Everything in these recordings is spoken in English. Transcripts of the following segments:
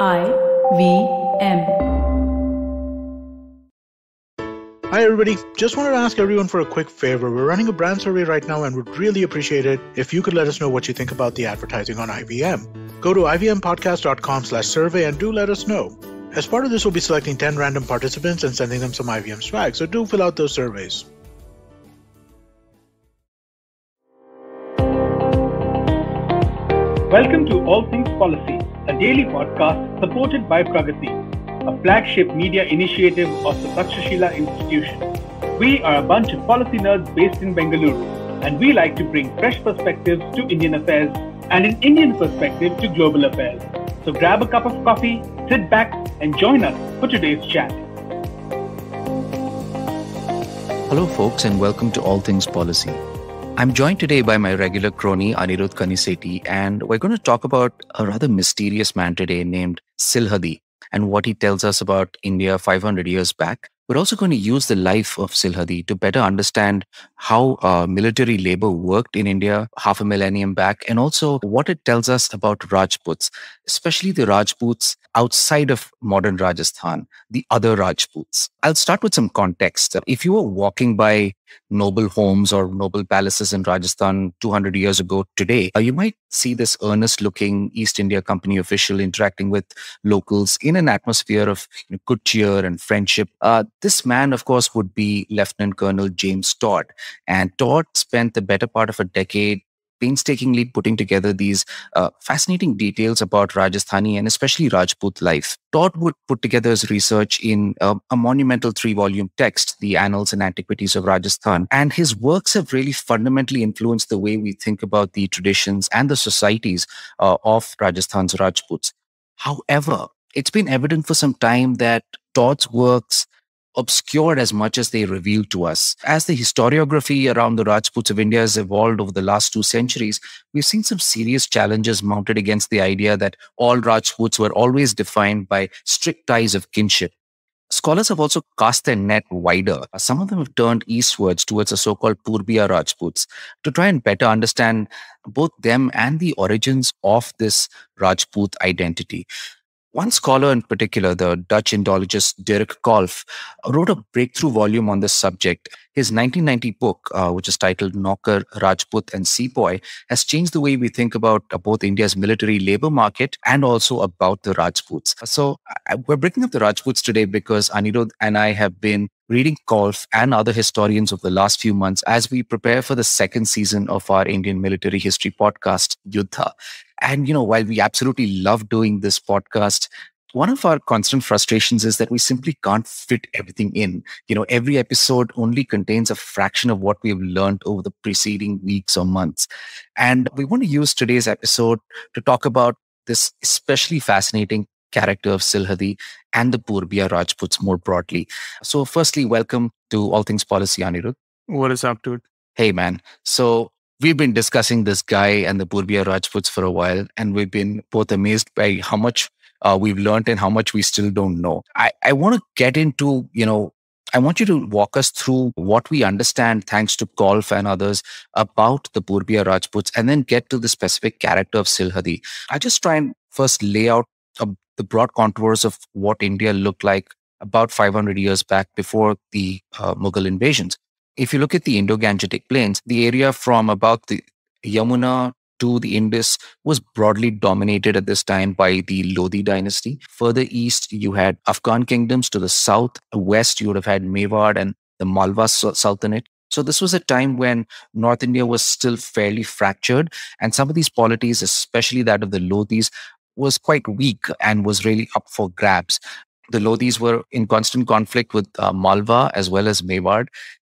I V M. Hi, everybody. Just wanted to ask everyone for a quick favor. We're running a brand survey right now and would really appreciate it if you could let us know what you think about the advertising on IVM. Go to ivmpodcast.com slash survey and do let us know. As part of this, we'll be selecting 10 random participants and sending them some IVM swag, so do fill out those surveys. Welcome to All Things Policy, a daily podcast supported by Pragati, a flagship media initiative of the Takshashila Institution. We are a bunch of policy nerds based in Bengaluru, and we like to bring fresh perspectives to Indian affairs and an Indian perspective to global affairs. So grab a cup of coffee, sit back, and join us for today's chat. Hello, folks, and welcome to All Things Policy. I'm joined today by my regular crony, Anirudh Kanisetti, and we're going to talk about a rather mysterious man today named Silhadi and what he tells us about India 500 years back. We're also going to use the life of Silhadi to better understand how uh, military labor worked in India half a millennium back, and also what it tells us about Rajputs, especially the Rajputs outside of modern Rajasthan, the other Rajputs. I'll start with some context. If you were walking by noble homes or noble palaces in Rajasthan 200 years ago today, uh, you might see this earnest looking East India Company official interacting with locals in an atmosphere of you know, good cheer and friendship. Uh, this man, of course, would be Lieutenant Colonel James Tod. And Tod spent the better part of a decade painstakingly putting together these uh, fascinating details about Rajasthani and especially Rajput life. Tod would put together his research in uh, a monumental three volume text, The Annals and Antiquities of Rajasthan. And his works have really fundamentally influenced the way we think about the traditions and the societies uh, of Rajasthan's Rajputs. However, it's been evident for some time that Tod's works obscured as much as they reveal to us. As the historiography around the Rajputs of India has evolved over the last two centuries, we've seen some serious challenges mounted against the idea that all Rajputs were always defined by strict ties of kinship. Scholars have also cast their net wider. Some of them have turned eastwards towards the so called Purbiya Rajputs to try and better understand both them and the origins of this Rajput identity. One scholar in particular, the Dutch Indologist Dirk Kolff, wrote a breakthrough volume on this subject. His 1990 book, uh, which is titled Naukar, Rajput, and Sepoy, has changed the way we think about uh, both India's military labor market and also about the Rajputs. So we're breaking up the Rajputs today because Anirudh and I have been reading Kolff and other historians of the last few months as we prepare for the second season of our Indian military history podcast, Yuddha. And, you know, while we absolutely love doing this podcast, one of our constant frustrations is that we simply can't fit everything in. You know, every episode only contains a fraction of what we've learned over the preceding weeks or months. And we want to use today's episode to talk about this especially fascinating character of Silhadi and the Purbiya Rajputs more broadly. So, firstly, welcome to All Things Policy, Anirudh. What is up, dude? Hey, man. So, we've been discussing this guy and the Purbiya Rajputs for a while, and we've been both amazed by how much uh, we've learned and how much we still don't know. I, I want to get into, you know, I want you to walk us through what we understand, thanks to Kolff and others, about the Purbiya Rajputs, and then get to the specific character of Silhadi. I just try and first lay out uh, the broad contours of what India looked like about 500 years back before the uh, Mughal invasions. If you look at the Indo Gangetic Plains, the area from about the Yamuna to the Indus was broadly dominated at this time by the Lodi dynasty. Further east, you had Afghan kingdoms. To the south, west, you would have had Mewar and the Malwa Sultanate. So this was a time when North India was still fairly fractured, and some of these polities, especially that of the Lodis, was quite weak and was really up for grabs. The Lodis were in constant conflict with uh, Malwa as well as Mewar,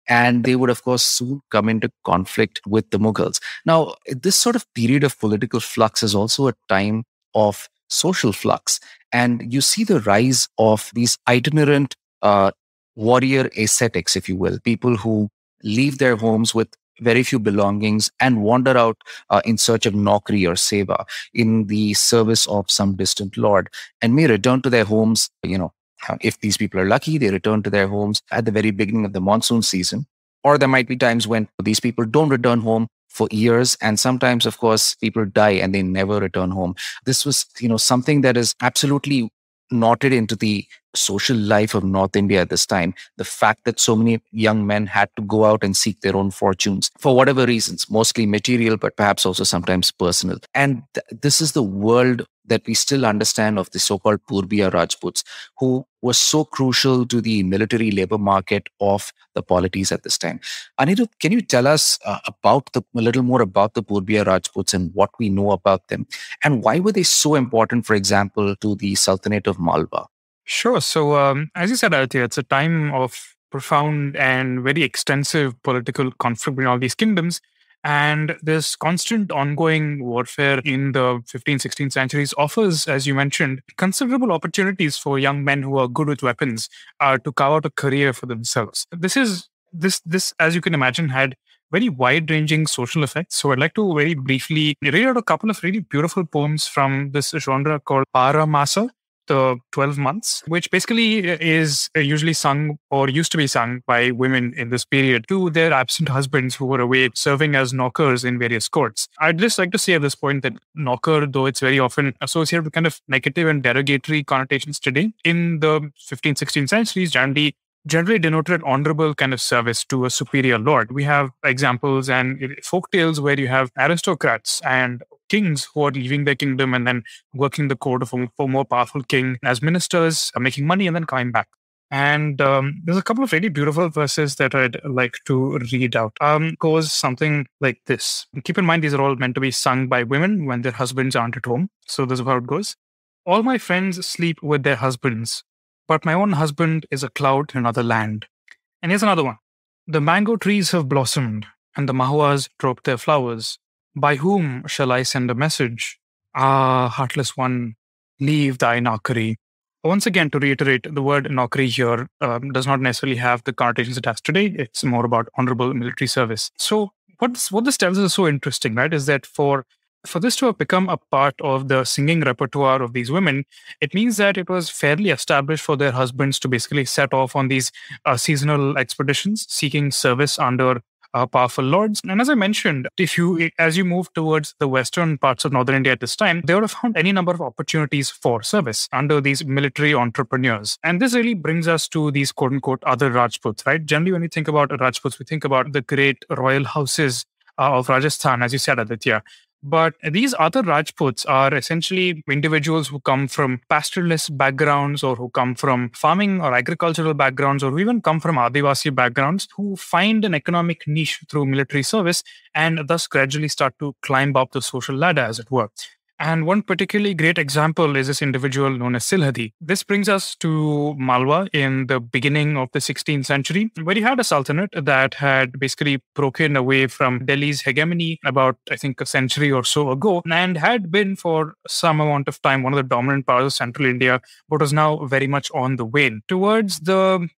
and they would, of course, soon come into conflict with the Mughals. Now, this sort of period of political flux is also a time of social flux. And you see the rise of these itinerant uh, warrior ascetics, if you will, people who leave their homes with very few belongings and wander out uh, in search of Naukri or Seva in the service of some distant lord and may return to their homes, you know, if these people are lucky, they return to their homes at the very beginning of the monsoon season. Or there might be times when these people don't return home for years and sometimes of course people die and they never return home this was you know something that is absolutely knotted into the social life of North India at this time. The fact that so many young men had to go out and seek their own fortunes for whatever reasons, mostly material, but perhaps also sometimes personal. And th- this is the world that we still understand of the so-called Purbiya Rajputs, who was so crucial to the military labor market of the polities at this time. Anirudh, can you tell us uh, about the, a little more about the Purbiya Rajputs and what we know about them, and why were they so important, for example, to the Sultanate of Malwa? Sure. So, um, as you said earlier, it's a time of profound and very extensive political conflict between all these kingdoms. And this constant ongoing warfare in the 15th, 16th centuries offers, as you mentioned, considerable opportunities for young men who are good with weapons uh, to carve out a career for themselves. This is this this, as you can imagine, had very wide-ranging social effects. So I'd like to very briefly read out a couple of really beautiful poems from this genre called Bara Masa the 12 months, which basically is usually sung or used to be sung by women in this period to their absent husbands who were away serving as naukars in various courts. I'd just like to say at this point that naukar, though it's very often associated with kind of negative and derogatory connotations today, in the 15th, 16th centuries, generally generally denoted honorable kind of service to a superior lord. We have examples and folk tales where you have aristocrats and kings who are leaving their kingdom and then working the court for, more powerful king as ministers, uh, making money and then coming back. And um, there's a couple of really beautiful verses that I'd like to read out. Um, goes something like this. Keep in mind, these are all meant to be sung by women when their husbands aren't at home. So this is how it goes. All my friends sleep with their husbands, but my own husband is a cloud in another land. And here's another one. The mango trees have blossomed, and the mahuas drop their flowers. By whom shall I send a message? Ah, heartless one, leave thy naukri. Once again, to reiterate, the word naukri here um, does not necessarily have the connotations it has today. It's more about honorable military service. So, what this, what this tells us is so interesting, right? Is that for for this to have become a part of the singing repertoire of these women, it means that it was fairly established for their husbands to basically set off on these uh, seasonal expeditions, seeking service under uh, powerful lords. And as I mentioned, if you as you move towards the western parts of northern India at this time, they would have found any number of opportunities for service under these military entrepreneurs. And this really brings us to these quote unquote other Rajputs, right? Generally, when we think about Rajputs, we think about the great royal houses uh, of Rajasthan, as you said, Aditya. But these other Rajputs are essentially individuals who come from pastoralist backgrounds or who come from farming or agricultural backgrounds or who even come from Adivasi backgrounds who find an economic niche through military service and thus gradually start to climb up the social ladder, as it were. And one particularly great example is this individual known as Silhadi. This brings us to Malwa in the beginning of the 16th century, where you had a sultanate that had basically broken away from Delhi's hegemony about, I think, a century or so ago, and had been for some amount of time one of the dominant powers of central India, but was now very much on the wane. Towards the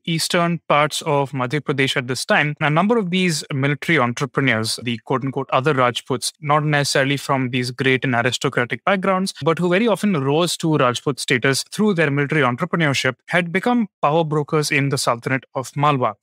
northeastern parts of Madhya Pradesh at this time, a number of these military entrepreneurs, the quote unquote other Rajputs, not necessarily from these great and aristocratic backgrounds, but who very often rose to Rajput status through their military entrepreneurship, had become power brokers in the Sultanate of Malwa.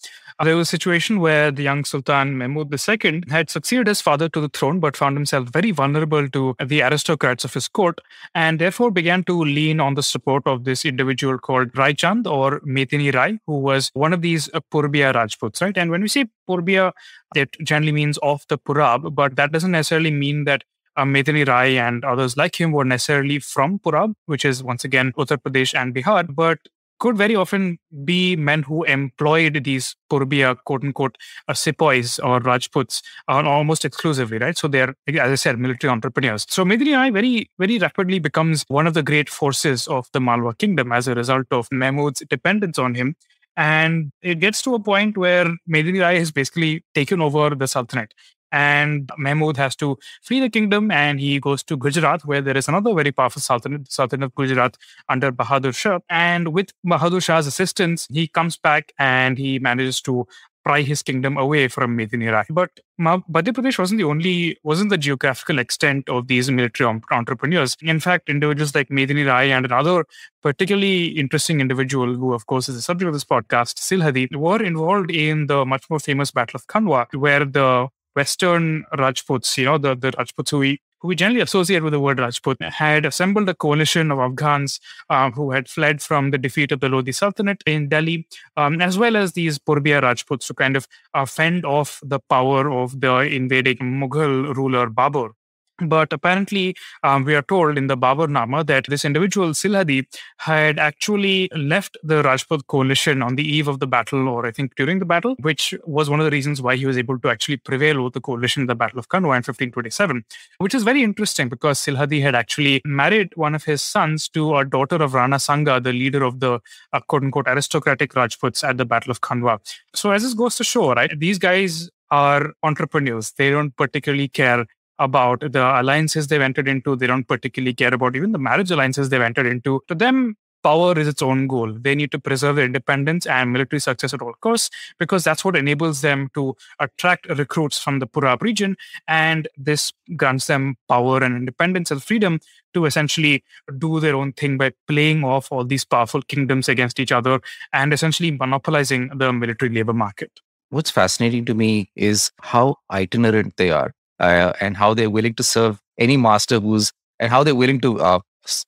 There was a situation where the young Sultan Mahmud II had succeeded his father to the throne, but found himself very vulnerable to the aristocrats of his court, and therefore began to lean on the support of this individual called Rai Chand or Medini Rai, who was one of these uh, Rajputs, right? And when we say Purbiya, it generally means of the Purab, but that doesn't necessarily mean that uh, Rai and others like him were necessarily from Purab, which is once again Uttar Pradesh and Bihar, but could very often be men who employed these Purbiya, quote unquote, uh, sepoys or Rajputs uh, almost exclusively, right? So they're, as I said, military entrepreneurs. So Medini Rai very, very rapidly becomes one of the great forces of the Malwa kingdom as a result of Mahmud's dependence on him. And it gets to a point where Medini Rai has basically taken over the Sultanate and Mahmud has to flee the kingdom and he goes to Gujarat, where there is another very powerful sultanate, Sultanate of Gujarat under Bahadur Shah. And with Bahadur Shah's assistance, he comes back and he manages to pry his kingdom away from Medini Rai. But Madhya Pradesh wasn't the only, wasn't the geographical extent of these military entrepreneurs. In fact, individuals like Medini Rai and another particularly interesting individual, who of course is the subject of this podcast, Silhadi, were involved in the much more famous Battle of Khanwa, where the Western Rajputs, you know, the, the Rajputs who who we generally associate with the word Rajput, had assembled a coalition of Afghans uh, who had fled from the defeat of the Lodi Sultanate in Delhi, um, as well as these Purbiya Rajputs to kind of uh, fend off the power of the invading Mughal ruler Babur. But apparently, um, we are told in the Baburnama that this individual, Silhadi, had actually left the Rajput coalition on the eve of the battle, or I think during the battle, which was one of the reasons why he was able to actually prevail over the coalition in the Battle of Khanwa in 1527, which is very interesting because Silhadi had actually married one of his sons to a daughter of Rana Sanga, the leader of the uh, quote unquote aristocratic Rajputs at the Battle of Khanwa. So, as this goes to show, right, these guys are entrepreneurs. They don't particularly care about the alliances they've entered into. They don't particularly care about even the marriage alliances they've entered into. To them, power is its own goal. They need to preserve their independence and military success at all costs because that's what enables them to attract recruits from the Purab region. And this grants them power and independence and freedom to essentially do their own thing by playing off all these powerful kingdoms against each other and essentially monopolizing the military labor market. What's fascinating to me is how itinerant they are uh, and how they're willing to serve any master who's and how they're willing to uh,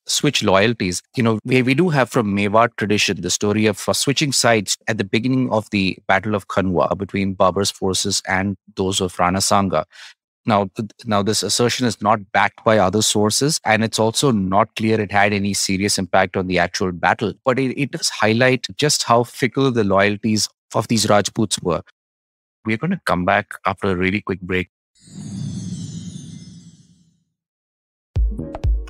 switch loyalties. You know, we, we do have from Mewar tradition the story of uh, switching sides at the beginning of the Battle of Khanwa between Babur's forces and those of Rana Sanga. Now, now this assertion is not backed by other sources, and it's also not clear it had any serious impact on the actual battle. But it, it does highlight just how fickle the loyalties of these Rajputs were. We're going to come back after a really quick break.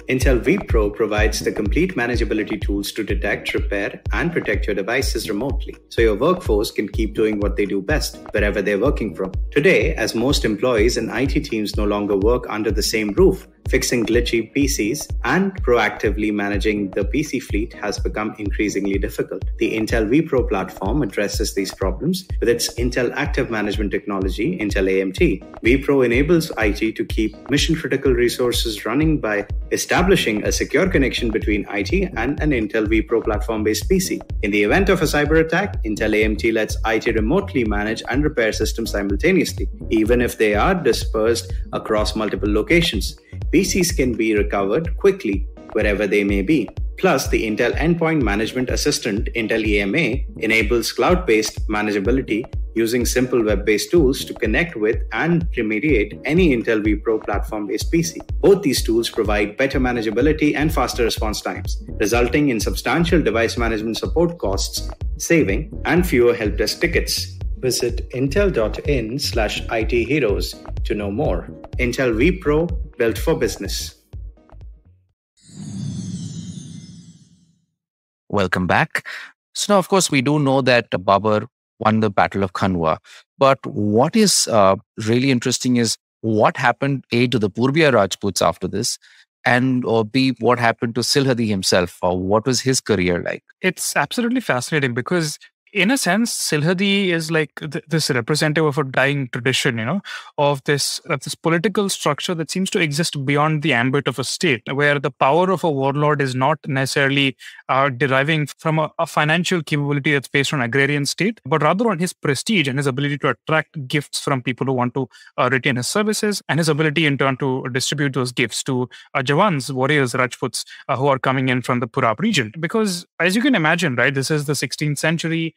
Intel vPro provides the complete manageability tools to detect, repair, and protect your devices remotely, so your workforce can keep doing what they do best, wherever they're working from. Today, as most employees and IT teams no longer work under the same roof, fixing glitchy PCs and proactively managing the PC fleet has become increasingly difficult. The Intel vPro platform addresses these problems with its Intel Active Management technology, Intel AMT. vPro enables IT to keep mission critical resources running by establishing a secure connection between IT and an Intel vPro platform based PC. In the event of a cyber attack, Intel AMT lets IT remotely manage and repair systems simultaneously, even if they are dispersed across multiple locations. PCs can be recovered quickly wherever they may be. Plus, the Intel Endpoint Management Assistant, Intel EMA, enables cloud based manageability using simple web based tools to connect with and remediate any Intel vPro platform based PC. Both these tools provide better manageability and faster response times, resulting in substantial device management support costs, saving, and fewer help desk tickets. Visit intel.in slash IT heroes to know more. Intel vPro, built for business. Welcome back. So now, of course, we do know that Babur won the Battle of Khanwa. But what is uh, really interesting is what happened A to the Purbiya Rajputs after this, and or B what happened to Silhadi himself, or what was his career like? It's absolutely fascinating because in a sense, Silhadi is like th- this representative of a dying tradition, you know, of this of this political structure that seems to exist beyond the ambit of a state, where the power of a warlord is not necessarily uh, deriving from a, a, financial capability that's based on agrarian state, but rather on his prestige and his ability to attract gifts from people who want to uh, retain his services, and his ability in turn to distribute those gifts to uh, Jawans, warriors, Rajputs uh, who are coming in from the Purab region. Because as you can imagine, right, this is the 16th century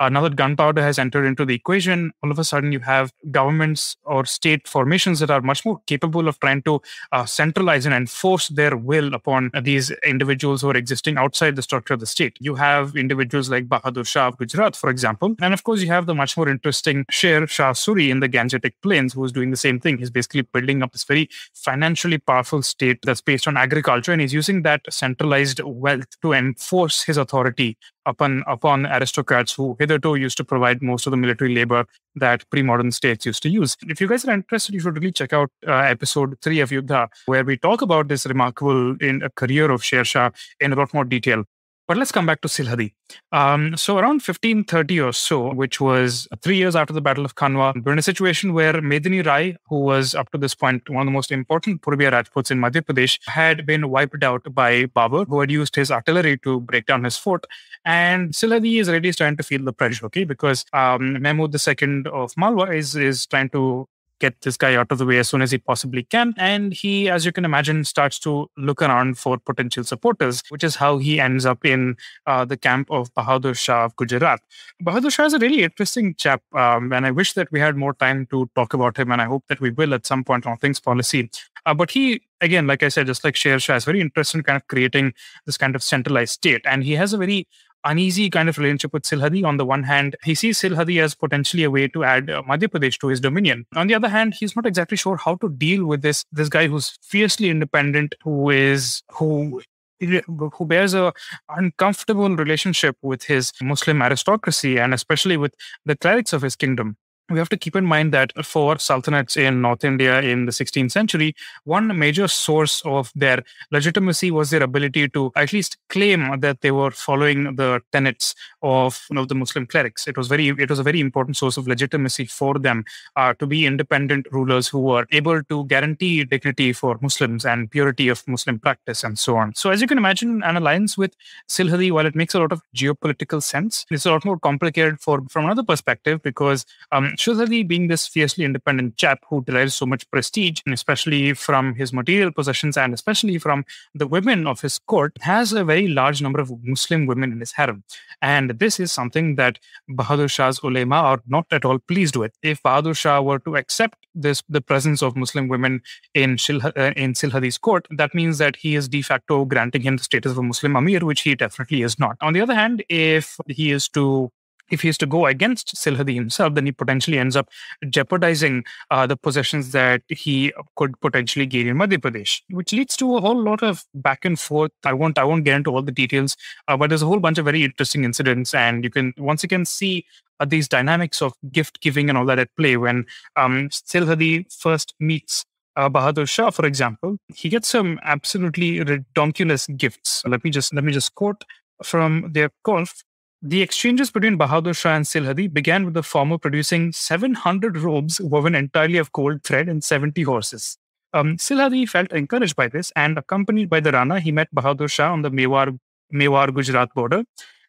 now that gunpowder has entered into the equation, all of a sudden you have governments or state formations that are much more capable of trying to uh, centralize and enforce their will upon these individuals who are existing outside the structure of the state. You have individuals like Bahadur Shah of Gujarat, for example. And of course, you have the much more interesting Sher Shah Suri in the Gangetic Plains, who is doing the same thing. He's basically building up this very financially powerful state that's based on agriculture, and he's using that centralized wealth to enforce his authority upon upon aristocrats who hitherto used to provide most of the military labor that pre-modern states used to use. If you guys are interested, you should really check out uh, episode three of Yuddha, where we talk about this remarkable in a career of Sher Shah in a lot more detail. But let's come back to Silhadi. Um, so around 1530 or so, which was three years after the Battle of Khanwa, we're in a situation where Medini Rai, who was up to this point one of the most important Purbiya Rajputs in Madhya Pradesh, had been wiped out by Babur, who had used his artillery to break down his fort. And Silhadi is already starting to feel the pressure, okay, because um, Mahmud II of Malwa is, is trying to get this guy out of the way as soon as he possibly can. And he, as you can imagine, starts to look around for potential supporters, which is how he ends up in uh, the camp of Bahadur Shah of Gujarat. Bahadur Shah is a really interesting chap, um, and I wish that we had more time to talk about him, and I hope that we will at some point on Things Policy. Uh, but he, again, like I said, just like Sher Shah, is very interested in kind of creating this kind of centralized state, and he has a very uneasy kind of relationship with Silhadi. On the one hand, he sees Silhadi as potentially a way to add uh, Madhya Pradesh to his dominion. On the other hand, he's not exactly sure how to deal with this this guy who's fiercely independent, who is who who bears a uncomfortable relationship with his Muslim aristocracy and especially with the clerics of his kingdom we have to keep in mind that for sultanates in North India in the 16th century, one major source of their legitimacy was their ability to at least claim that they were following the tenets of you know, the Muslim clerics. It was very, it was a very important source of legitimacy for them uh, to be independent rulers who were able to guarantee dignity for Muslims and purity of Muslim practice and so on. So, as you can imagine, an alliance with Silhadi, while it makes a lot of geopolitical sense, it's a lot more complicated for from another perspective because um, Silhadi, being this fiercely independent chap who derives so much prestige, and especially from his material possessions and especially from the women of his court, has a very large number of Muslim women in his harem. And this is something that Bahadur Shah's ulema are not at all pleased with. If Bahadur Shah were to accept this, the presence of Muslim women in, Shilha, uh, in Silhadi's court, that means that he is de facto granting him the status of a Muslim Amir, which he definitely is not. On the other hand, if he is to if he is to go against Silhadi himself, then he potentially ends up jeopardizing uh, the possessions that he could potentially gain in Madhya Pradesh, which leads to a whole lot of back and forth. I won't I won't get into all the details, uh, but there's a whole bunch of very interesting incidents, and you can once again see uh, these dynamics of gift giving and all that at play when um, Silhadi first meets uh, Bahadur Shah, for example, he gets some absolutely redonkulous gifts. Let me just let me just quote from Dirk Kolff. The exchanges between Bahadur Shah and Silhadi began with the former producing 700 robes woven entirely of gold thread and 70 horses. Um, Silhadi felt encouraged by this and, accompanied by the Rana, he met Bahadur Shah on the Mewar, Mewar Gujarat border.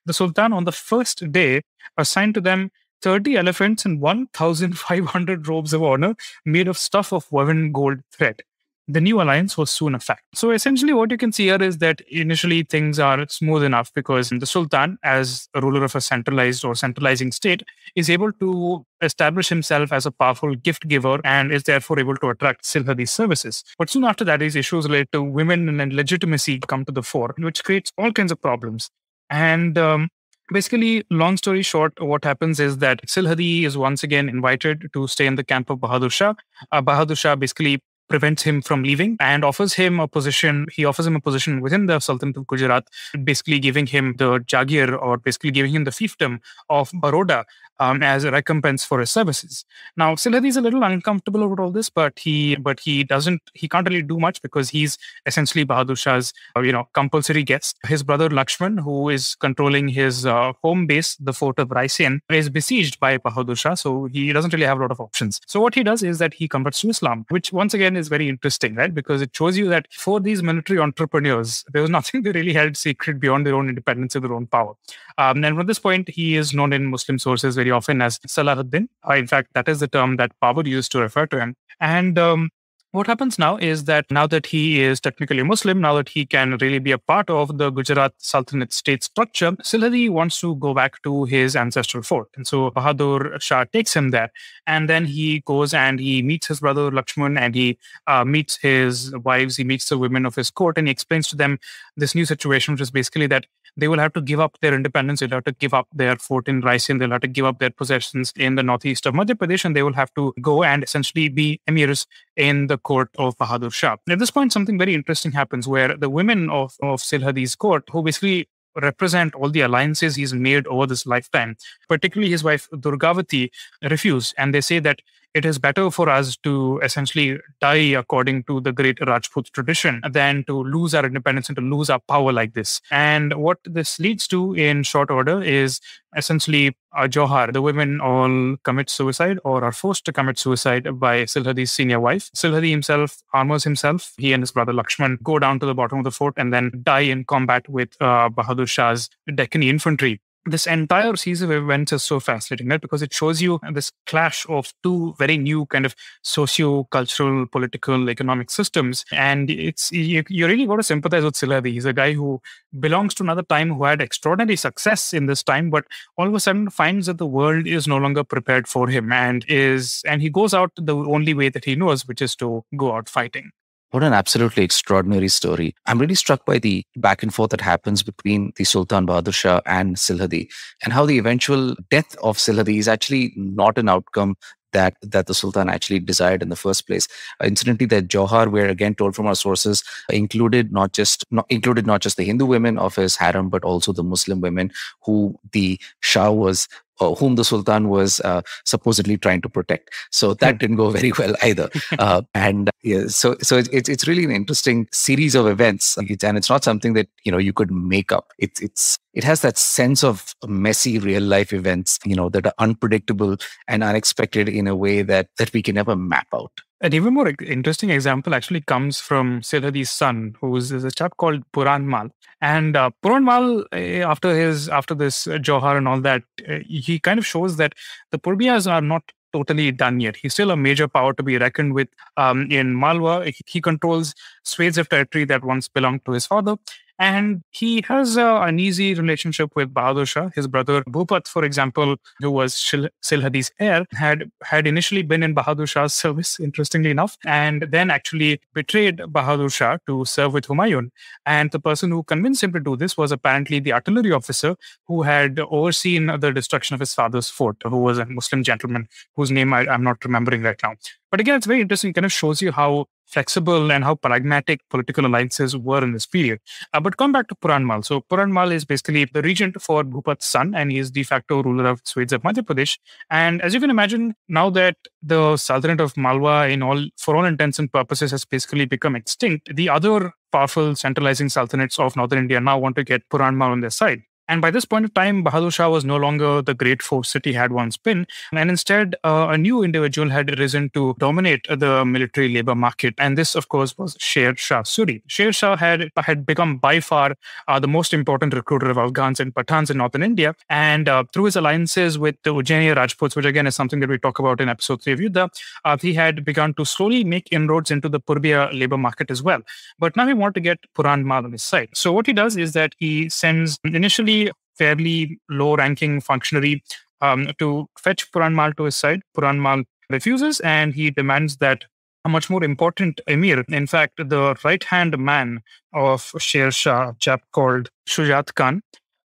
The Sultan, on the first day, assigned to them 30 elephants and 1,500 robes of honor made of stuff of woven gold thread the new alliance was soon a fact. So essentially, what you can see here is that initially things are smooth enough because the Sultan, as a ruler of a centralized or centralizing state, is able to establish himself as a powerful gift giver and is therefore able to attract Silhadi's services. But soon after that, these issues related to women and legitimacy come to the fore, which creates all kinds of problems. And um, Basically, long story short, what happens is that Silhadi is once again invited to stay in the camp of Bahadur Shah. Uh, Bahadur Shah basically prevents him from leaving and offers him a position. He offers him a position within the Sultanate of Gujarat, basically giving him the Jagir or basically giving him the fiefdom of Baroda um, as a recompense for his services. Now, Silhadi is a little uncomfortable about all this, but he but he doesn't he can't really do much because he's essentially Bahadur Shah's uh, you know compulsory guest. His brother Lakshman, who is controlling his uh, home base, the fort of Raisen, is besieged by Bahadur Shah, so he doesn't really have a lot of options. So what he does is that he converts to Islam, which once again is very interesting, right? Because it shows you that for these military entrepreneurs, there was nothing they really held secret beyond their own independence and their own power. Um, and from this point, he is known in Muslim sources very often as Salahuddin. Uh, in fact, that is the term that Babur used to refer to him. And um, what happens now is that now that he is technically Muslim, now that he can really be a part of the Gujarat Sultanate state structure, Silhadi wants to go back to his ancestral fort. And so Bahadur Shah takes him there. And then he goes and he meets his brother Lakshman and he uh, meets his wives, he meets the women of his court, and he explains to them this new situation, which is basically that they will have to give up their independence. They'll have to give up their fort in Raisen. They'll have to give up their possessions in the northeast of Madhya Pradesh, and they will have to go and essentially be emirs in the court of Bahadur Shah. At this point, something very interesting happens where the women of, of Silhadi's court, who basically represent all the alliances he's made over this lifetime, particularly his wife Durgavati, refuse. And they say that it is better for us to essentially die according to the great Rajput tradition than to lose our independence and to lose our power like this. And what this leads to in short order is essentially a Johar. The women all commit suicide or are forced to commit suicide by Silhadi's senior wife. Silhadi himself armors himself. He and his brother Lakshman go down to the bottom of the fort and then die in combat with uh, Bahadur Shah's Deccani infantry this entire series of events is so fascinating, right? Because it shows you this clash of two very new kind of socio-cultural, political, economic systems. And it's you, you really got to sympathize with Silhadi. He's a guy who belongs to another time who had extraordinary success in this time, but all of a sudden finds that the world is no longer prepared for him and is and he goes out the only way that he knows, which is to go out fighting. What an absolutely extraordinary story. I'm really struck by the back and forth that happens between the Sultan Bahadur Shah and Silhadi and how the eventual death of Silhadi is actually not an outcome that that the Sultan actually desired in the first place. Uh, incidentally, that Johar, we're again told from our sources, included not just not, included not just the Hindu women of his harem, but also the Muslim women who the Shah was uh, whom the Sultan was uh, supposedly trying to protect. So that hmm. didn't go very well either. Uh, and yeah, so so it's it's really an interesting series of events, and it's not something that you know you could make up. It's it's it has that sense of messy real life events, you know, that are unpredictable and unexpected in a way that that we can never map out. An even more interesting example actually comes from Silhadi's son, who is, a chap called Puran Mal. And uh, Puran Mal, eh, after his after this uh, Johar and all that, uh, he kind of shows that the Purbiyas are not totally done yet. He's still a major power to be reckoned with um, in Malwa. He controls swathes of territory that once belonged to his father. And he has uh, an easy relationship with Bahadur Shah. His brother Bhupat, for example, who was Shil- Silhadi's heir, had, had initially been in Bahadur Shah's service, interestingly enough, and then actually betrayed Bahadur Shah to serve with Humayun. And the person who convinced him to do this was apparently the artillery officer who had overseen the destruction of his father's fort, who was a Muslim gentleman whose name I, I'm not remembering right now. But again, it's very interesting. It kind of shows you how flexible and how pragmatic political alliances were in this period. Uh, but come back to Puran Mal. So Puran Mal is basically the regent for Bhupat's son, and he is de facto ruler of Swades of Madhya Pradesh. And as you can imagine, now that the Sultanate of Malwa, in all for all intents and purposes, has basically become extinct, the other powerful centralizing sultanates of northern India now want to get Puran Mal on their side. And by this point of time, Bahadur Shah was no longer the great force that he had once been. And instead, uh, a new individual had risen to dominate the military labor market. And this, of course, was Sher Shah Suri. Sher Shah had, had become by far uh, the most important recruiter of Afghans and Pathans in northern India. And uh, through his alliances with the Ujjaini Rajputs, which again is something that we talk about in episode 3 of Yuddha, uh, he had begun to slowly make inroads into the Purbiya labor market as well. But now he wanted to get Puran Mal on his side. So what he does is that he sends initially fairly low ranking functionary um, to fetch Puran Mal to his side. Puran Mal refuses and he demands that a much more important emir, in fact, the right hand man of Sher Shah, chap called Shujat Khan.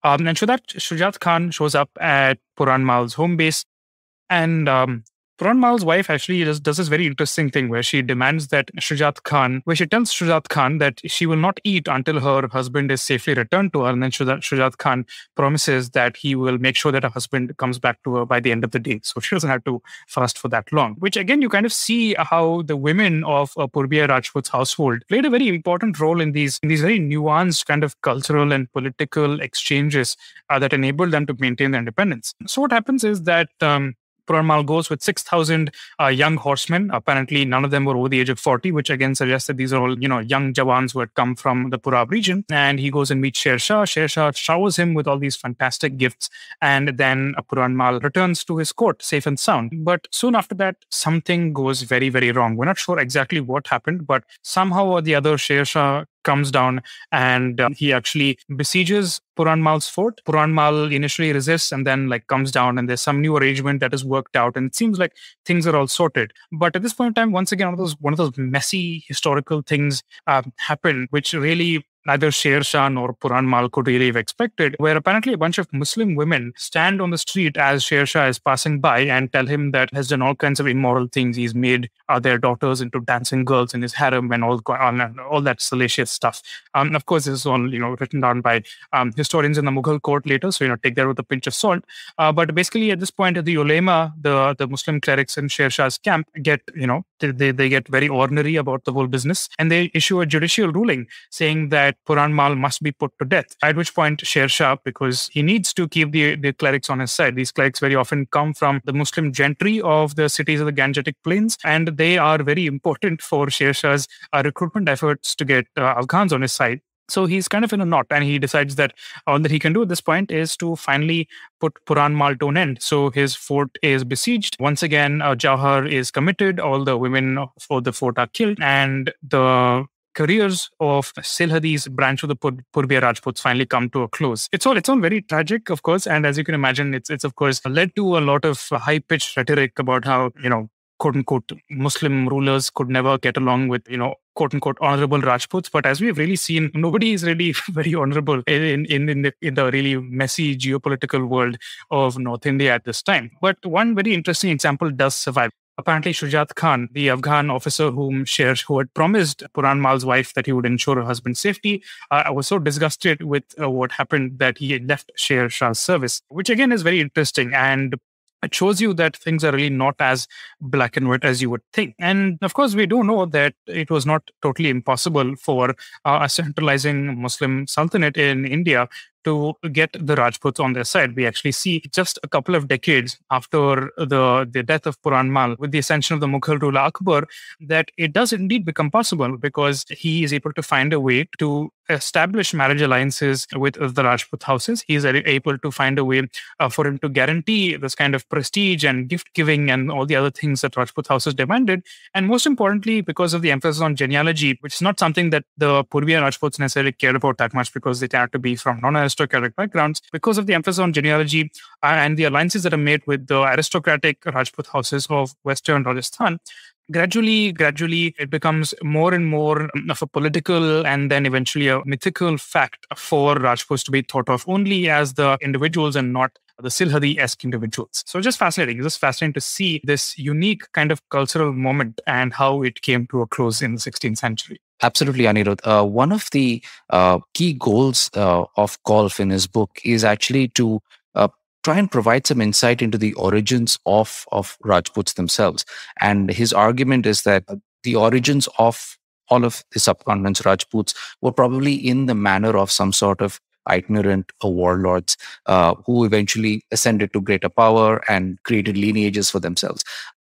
Um, and Shujat, Khan shows up at Puran Mal's home base and um, Puran Mal's wife actually does, does this very interesting thing where she demands that Shujat Khan, where she tells Shujat Khan that she will not eat until her husband is safely returned to her. And then Shujat, Shujat Khan promises that he will make sure that her husband comes back to her by the end of the day. So she doesn't have to fast for that long, which again, you kind of see how the women of a Purbiya Rajput's household played a very important role in these, in these very nuanced kind of cultural and political exchanges uh, that enabled them to maintain their independence. So what happens is that um, Puran Mal goes with 6,000 uh, young horsemen. Apparently, none of them were over the age of 40, which again suggests that these are all, you know, young Jawans who had come from the Purab region. And he goes and meets Sher Shah. Sher Shah showers him with all these fantastic gifts. And then Puran Mal returns to his court, safe and sound. But soon after that, something goes very, very wrong. We're not sure exactly what happened, but somehow or the other, Sher Shah comes down and uh, he actually besieges Puran Mal's fort. Puran Mal initially resists and then like comes down and there's some new arrangement that is worked out and it seems like things are all sorted. But at this point in time, once again, one of those one of those messy historical things uh, happen, which really neither Sher Shah nor Puran Mal could really have expected, where apparently a bunch of Muslim women stand on the street as Sher Shah is passing by and tell him that has done all kinds of immoral things. He's made uh, their daughters into dancing girls in his harem and all, all that salacious stuff. Um, of course, this is all you know written down by um, historians in the Mughal court later, so you know take that with a pinch of salt. Uh, but basically, at this point, the ulema, the the Muslim clerics in Sher Shah's camp, get you know they they get very ordinary about the whole business, and they issue a judicial ruling saying that Puran Mal must be put to death. At which point, Sher Shah, because he needs to keep the, the clerics on his side, these clerics very often come from the Muslim gentry of the cities of the Gangetic Plains, and they are very important for Sher Shah's uh, recruitment efforts to get uh, on his side. So he's kind of in a knot, and he decides that all that he can do at this point is to finally put Puran Mal to an end. So his fort is besieged. Once again, uh, Jauhar is committed. All the women for the fort are killed, and the careers of Silhadi's branch of the Pur- Purbiya Rajputs finally come to a close. It's all it's all very tragic, of course, and as you can imagine, it's it's of course led to a lot of high pitched rhetoric about how you know quote unquote Muslim rulers could never get along with, you know, quote unquote honorable Rajputs. But as we've really seen, nobody is really very honorable in, in, in, the, in the really messy geopolitical world of North India at this time. But one very interesting example does survive. Apparently, Shujat Khan, the Afghan officer whom Sher, who had promised Puran Mal's wife that he would ensure her husband's safety, uh, was so disgusted with uh, what happened that he left Sher Shah's service, which again is very interesting. And it shows you that things are really not as black and white as you would think. And of course, we do know that it was not totally impossible for uh, a centralizing Muslim sultanate in India to get the Rajputs on their side. We actually see just a couple of decades after the, the death of Puran Mal, with the ascension of the Mughal ruler Akbar, that it does indeed become possible because he is able to find a way to establish marriage alliances with the Rajput houses. He is able to find a way uh, for him to guarantee this kind of prestige and gift giving and all the other things that Rajput houses demanded. And most importantly, because of the emphasis on genealogy, which is not something that the Purbiya Rajputs necessarily cared about that much because they tend to be from non aristocratic backgrounds, because of the emphasis on genealogy uh, and the alliances that are made with the aristocratic Rajput houses of Western Rajasthan, gradually, gradually, it becomes more and more of a political and then eventually a mythical fact for Rajputs to be thought of only as the individuals and not the Silhadi-esque individuals. So just fascinating. Just fascinating to see this unique kind of cultural moment and how it came to a close in the 16th century. Absolutely, Anirudh. Uh, one of the uh, key goals uh, of Kolff in his book is actually to uh, try and provide some insight into the origins of, of Rajputs themselves. And his argument is that the origins of all of the subcontinent's Rajputs were probably in the manner of some sort of itinerant warlords uh, who eventually ascended to greater power and created lineages for themselves.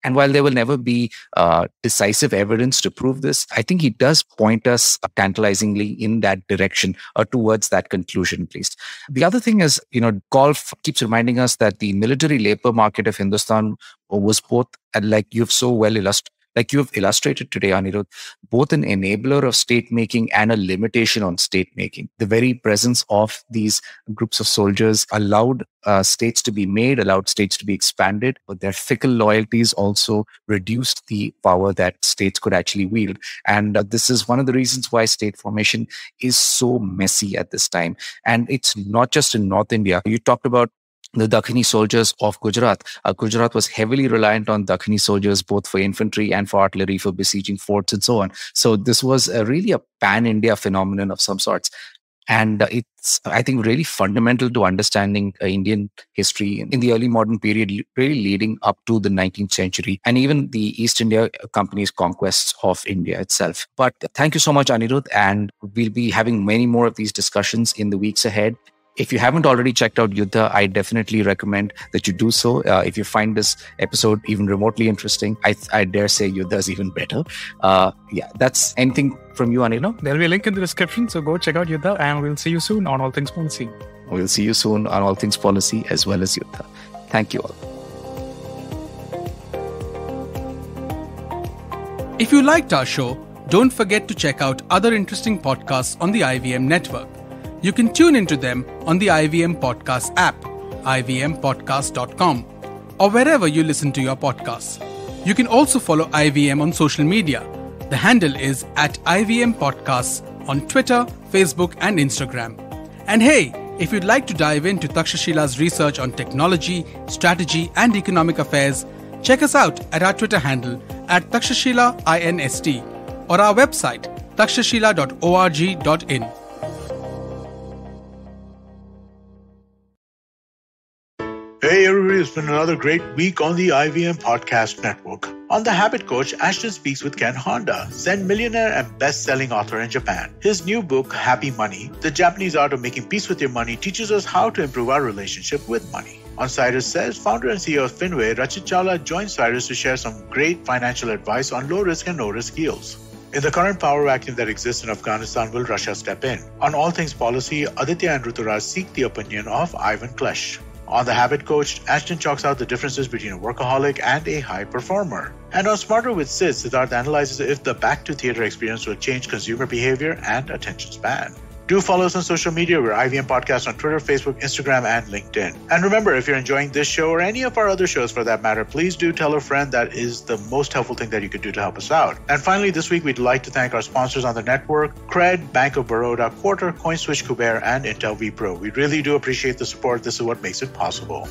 And while there will never be uh, decisive evidence to prove this, I think he does point us tantalizingly in that direction or towards that conclusion, at least. The other thing is, you know, Kolff keeps reminding us that the military labor market of Hindustan was both, like you've so well illustrated, like you have illustrated today, Anirudh, both an enabler of state making and a limitation on state making. The very presence of these groups of soldiers allowed uh, states to be made, allowed states to be expanded, but their fickle loyalties also reduced the power that states could actually wield. And uh, this is one of the reasons why state formation is so messy at this time. And it's not just in North India. You talked about the Dakhini soldiers of Gujarat. Uh, Gujarat was heavily reliant on Dakhini soldiers, both for infantry and for artillery, for besieging forts and so on. So this was a, really a pan-India phenomenon of some sorts. And uh, it's, I think, really fundamental to understanding uh, Indian history in, the early modern period, really leading up to the 19th century and even the East India Company's conquests of India itself. But thank you so much, Anirudh. And we'll be having many more of these discussions in the weeks ahead. If you haven't already checked out Yuddha, I definitely recommend that you do so. Uh, if you find this episode even remotely interesting, I, I dare say Yuddha is even better. Uh, yeah, that's anything from you, Anila? There'll be a link in the description, so go check out Yuddha, and we'll see you soon on All Things Policy. We'll see you soon on All Things Policy as well as Yuddha. Thank you all. If you liked our show, don't forget to check out other interesting podcasts on the IVM network. You can tune into them on the IVM Podcast app, ivmpodcast.com, or wherever you listen to your podcasts. You can also follow IVM on social media. The handle is at IVM Podcasts on Twitter, Facebook, and Instagram. And hey, if you'd like to dive into Takshashila's research on technology, strategy, and economic affairs, check us out at our Twitter handle at Takshashila INST or our website takshashila.org.in. it's been another great week on the IVM Podcast Network. On The Habit Coach, Ashton speaks with Ken Honda, Zen millionaire and best-selling author in Japan. His new book, Happy Money, The Japanese Art of Making Peace with Your Money, teaches us how to improve our relationship with money. On Cyrus Says, founder and CEO of Finway, Rachit Chawla joins Cyrus to share some great financial advice on low risk and no risk deals. In the current power vacuum that exists in Afghanistan, will Russia step in? On all things policy, Aditya and Ruturaj seek the opinion of Ivan Klesch. On The Habit Coach, Ashton chalks out the differences between a workaholic and a high performer. And on Smarter with Sid, Siddharth analyzes if the back to theater experience will change consumer behavior and attention span. Do follow us on social media. We're IVM Podcast on Twitter, Facebook, Instagram, and LinkedIn. And remember, if you're enjoying this show or any of our other shows for that matter, please do tell a friend. That is the most helpful thing that you could do to help us out. And finally, this week, we'd like to thank our sponsors on the network Cred, Bank of Baroda, Quarter, CoinSwitch, Kuber, and Intel vPro. We really do appreciate the support. This is what makes it possible.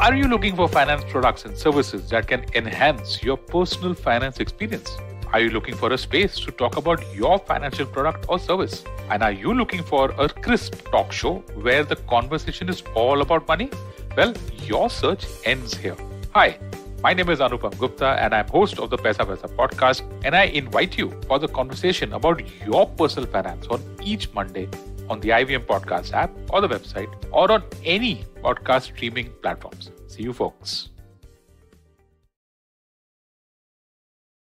Are you looking for finance products and services that can enhance your personal finance experience? Are you looking for a space to talk about your financial product or service? And are you looking for a crisp talk show where the conversation is all about money? Well, your search ends here. Hi, my name is Anupam Gupta and I'm host of the Paisa Vaisa podcast and I invite you for the conversation about your personal finance on each Monday on the IVM podcast app or the website or on any podcast streaming platforms. See you folks.